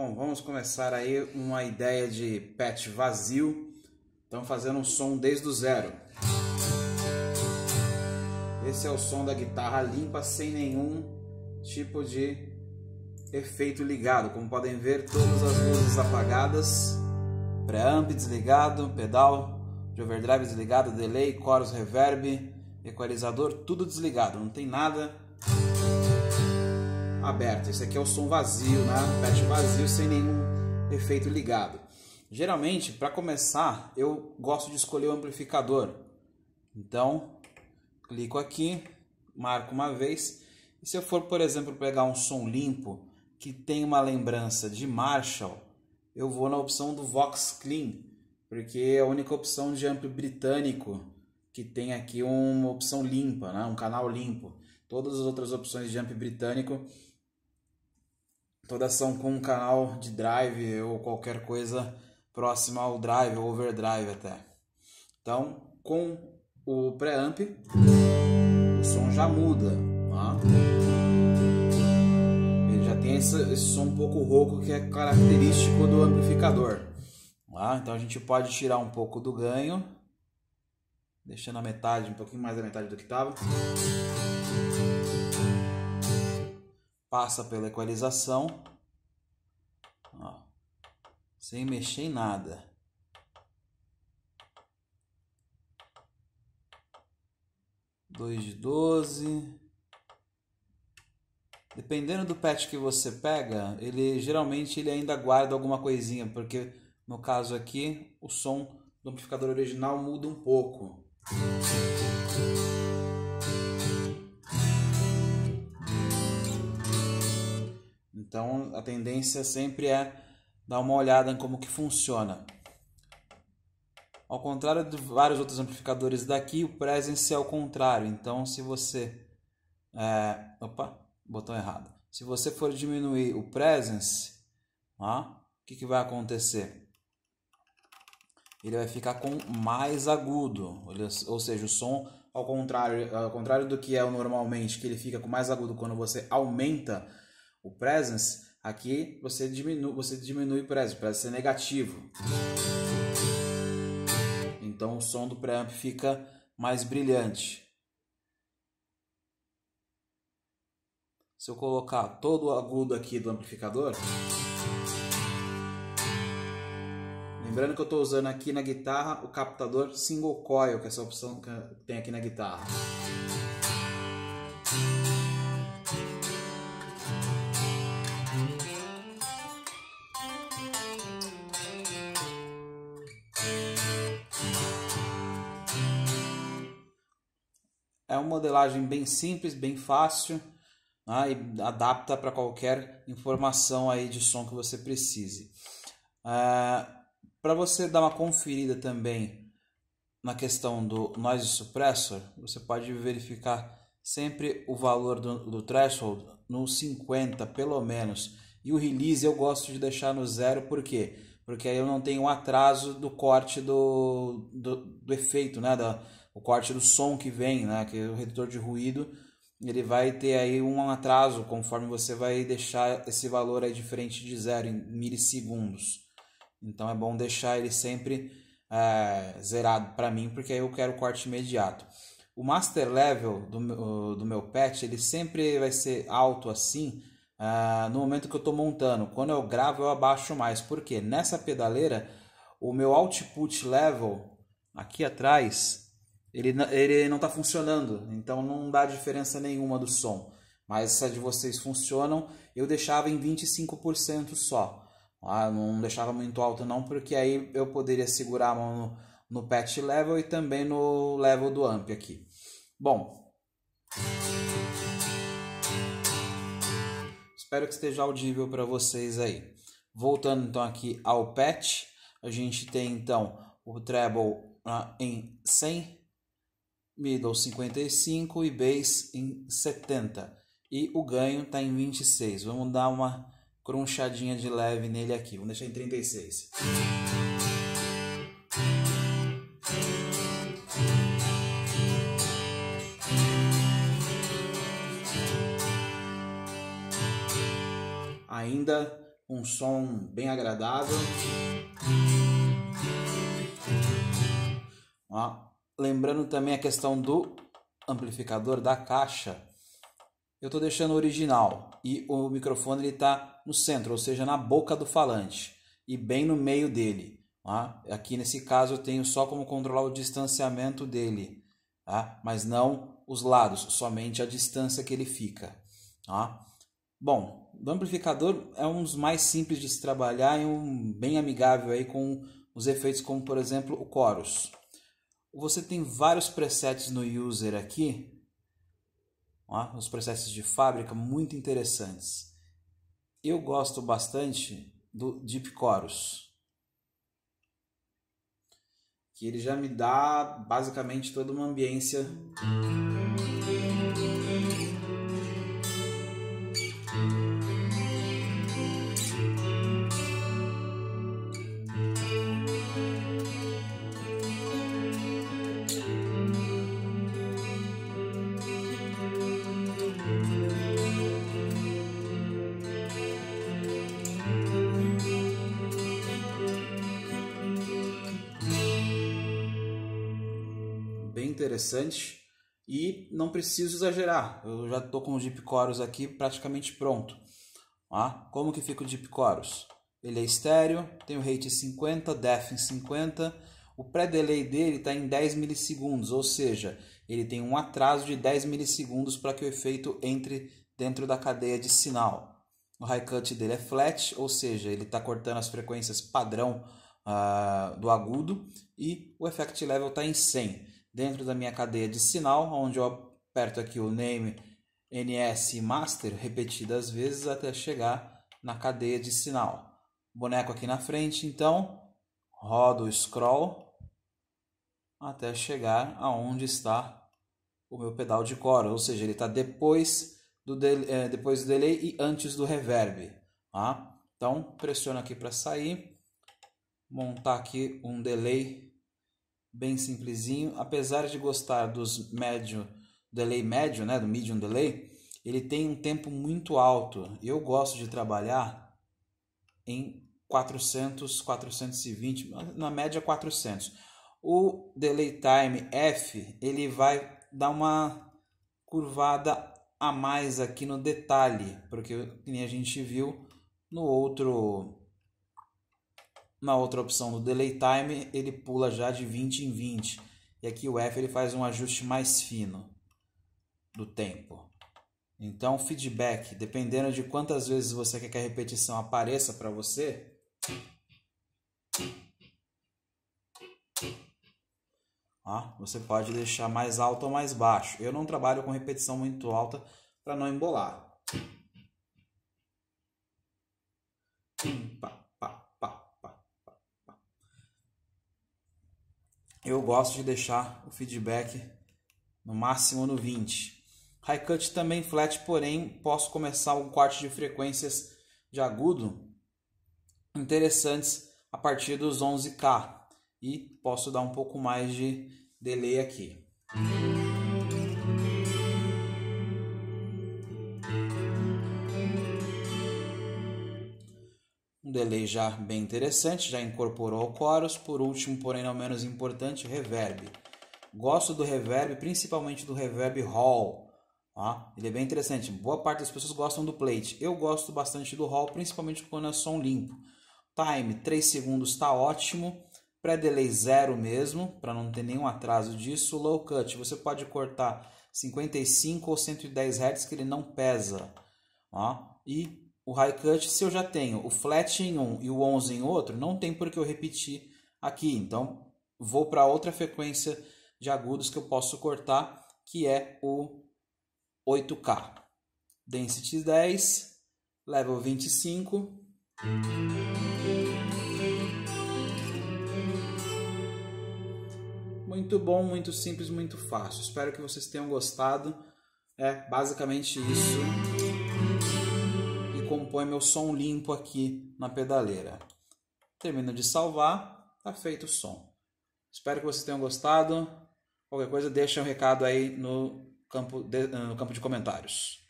Bom, vamos começar aí uma ideia de patch vazio. Estamos fazendo um som desde o zero. Esse é o som da guitarra limpa, sem nenhum tipo de efeito ligado. Como podem ver, todas as luzes apagadas, preamp desligado, pedal de overdrive desligado, delay, chorus, reverb, equalizador, tudo desligado. Não tem nada aberto. Esse aqui é o som vazio, né? Patch vazio sem nenhum efeito ligado. Geralmente, para começar, eu gosto de escolher o amplificador. Então, clico aqui, marco uma vez. E se eu for, por exemplo, pegar um som limpo que tem uma lembrança de Marshall, eu vou na opção do Vox Clean, porque é a única opção de amplo britânico que tem aqui uma opção limpa, né? um canal limpo. Todas as outras opções de amp britânico todas são com um canal de drive ou qualquer coisa próxima ao drive ou overdrive até. Então, com o preamp, o som já muda. Tá? Ele já tem esse, esse, som um pouco rouco que é característico do amplificador. Tá? Então a gente pode tirar um pouco do ganho, deixando a metade, um pouquinho mais da metade do que estava passa pela equalização, ó, sem mexer em nada. Dois de doze. Dependendo do patch que você pega, ele geralmente ele ainda guarda alguma coisinha, porque no caso aqui o som do amplificador original muda um pouco. Então a tendência sempre é dar uma olhada em como que funciona. Ao contrário de vários outros amplificadores daqui, o Presence é ao contrário. Então se você... É, opa, botão errado. Se você for diminuir o Presence, o que, que vai acontecer? Ele vai ficar com mais agudo, ou seja, o som ao contrário, ao contrário do que é normalmente, que ele fica com mais agudo quando você aumenta o presence, aqui você diminui, você diminui o presence, presence é negativo. Então o som do preamp fica mais brilhante. Se eu colocar todo o agudo aqui do amplificador, lembrando que eu estou usando aqui na guitarra o captador single coil, que é essa opção que tem aqui na guitarra. É uma modelagem bem simples, bem fácil né, e adapta para qualquer informação aí de som que você precise. É, para você dar uma conferida também na questão do noise suppressor, você pode verificar sempre o valor do, do threshold no 50 pelo menos. E o release eu gosto de deixar no zero, por quê? Porque aí eu não tenho um atraso do corte do, do, do efeito, né? Da, o corte do som que vem, né, que é o redutor de ruído, ele vai ter aí um atraso conforme você vai deixar esse valor aí diferente de zero em milissegundos. Então é bom deixar ele sempre é, zerado para mim, porque aí eu quero corte imediato. O master level do do meu patch ele sempre vai ser alto assim uh, no momento que eu estou montando. Quando eu gravo eu abaixo mais, porque nessa pedaleira o meu output level aqui atrás ele, ele não está funcionando, então não dá diferença nenhuma do som. Mas se a de vocês funcionam, eu deixava em 25% só. Ah, não deixava muito alto não, porque aí eu poderia segurar a mão no, no patch level e também no level do amp aqui. Bom, espero que esteja audível para vocês aí. Voltando então aqui ao patch, a gente tem então o treble ah, em 100 middle 55 e base em 70. E o ganho está em 26. Vamos dar uma crunchadinha de leve nele aqui. Vamos deixar em 36. Ainda um som bem agradável. Ó, lembrando também a questão do amplificador da caixa. Eu estou deixando o original e o microfone está no centro, ou seja, na boca do falante e bem no meio dele. Tá? Aqui nesse caso eu tenho só como controlar o distanciamento dele, tá? mas não os lados, somente a distância que ele fica. Tá? Bom, o amplificador é um dos mais simples de se trabalhar e um bem amigável aí com os efeitos como por exemplo o chorus. Você tem vários presets no user aqui, ó, os presets de fábrica muito interessantes. Eu gosto bastante do Deep Chorus, que ele já me dá basicamente toda uma ambiência interessante e não preciso exagerar. Eu já estou com o Deep Chorus aqui praticamente pronto. Ah, como que fica o Deep Chorus? Ele é estéreo, tem o rate 50, def em 50. O pré-delay dele está em 10 milissegundos, ou seja, ele tem um atraso de 10 milissegundos para que o efeito entre dentro da cadeia de sinal. O high cut dele é flat, ou seja, ele está cortando as frequências padrão uh, do agudo e o effect level está em 100 dentro da minha cadeia de sinal, onde eu aperto aqui o name NS Master repetidas vezes até chegar na cadeia de sinal. Boneco aqui na frente, então rodo o scroll até chegar aonde está o meu pedal de coro, ou seja, ele está depois do, é, depois do delay e antes do reverb. Tá? Então, pressiono aqui para sair, montar aqui um delay bem simplesinho. Apesar de gostar dos médio, delay médio, né, do medium delay, ele tem um tempo muito alto. Eu gosto de trabalhar em 400, 420, na média 400. O delay time F, ele vai dar uma curvada a mais aqui no detalhe, porque nem a gente viu no outro na outra opção, no Delay Time, ele pula já de 20 em 20. E aqui o F ele faz um ajuste mais fino do tempo. Então, feedback, dependendo de quantas vezes você quer que a repetição apareça para você, ó, você pode deixar mais alto ou mais baixo. Eu não trabalho com repetição muito alta para não embolar. Eu gosto de deixar o feedback no máximo no 20. High cut também flat, porém posso começar um corte de frequências de agudo interessantes a partir dos 11K e posso dar um pouco mais de delay aqui. Um delay já bem interessante, já incorporou o chorus. Por último, porém não menos importante, reverb. Gosto do reverb, principalmente do reverb hall. Tá? Ele é bem interessante. Boa parte das pessoas gostam do plate. Eu gosto bastante do hall, principalmente quando é som limpo. Time 3 segundos está ótimo. Pré-delay zero mesmo, para não ter nenhum atraso disso. Low cut, você pode cortar 55 ou 110 Hz que ele não pesa. Tá? E o high cut, se eu já tenho o flat em um e o 11 em outro, não tem por que eu repetir aqui. Então, vou para outra frequência de agudos que eu posso cortar, que é o 8K. Density 10, level 25. Muito bom, muito simples, muito fácil. Espero que vocês tenham gostado. É basicamente isso compõe meu som limpo aqui na pedaleira. Termino de salvar, tá feito o som. Espero que vocês tenham gostado. Qualquer coisa, deixa um recado aí no campo de, no campo de comentários.